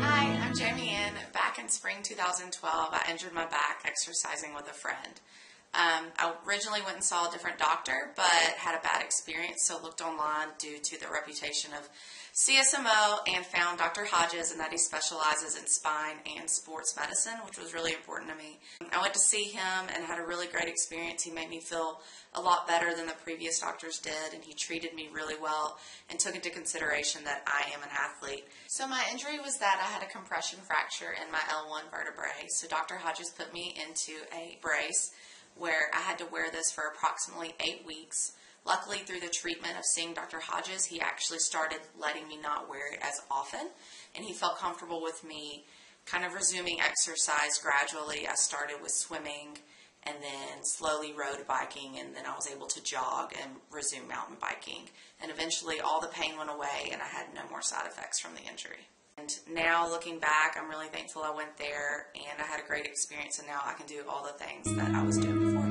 Hi, I'm Jamie Ann. Back in spring 2012, I injured my back exercising with a friend. Um, I originally went and saw a different doctor, but had a bad experience, so looked online due to the reputation of CSMO and found Dr. Hodges and that he specializes in spine and sports medicine, which was really important to me. I went to see him and had a really great experience. He made me feel a lot better than the previous doctors did, and he treated me really well and took into consideration that I am an athlete. So my injury was that I had a compression fracture in my L1 vertebrae. So Dr. Hodges put me into a brace where I had to wear this for approximately eight weeks. Luckily, through the treatment of seeing Dr. Hodges, he actually started letting me not wear it as often, and he felt comfortable with me kind of resuming exercise gradually. I started with swimming and then slowly road biking, and then I was able to jog and resume mountain biking. And eventually, all the pain went away, and I had no more side effects from the injury. And now, looking back, I'm really thankful I went there, and I had a great experience, and now I can do all the things that I was doing before.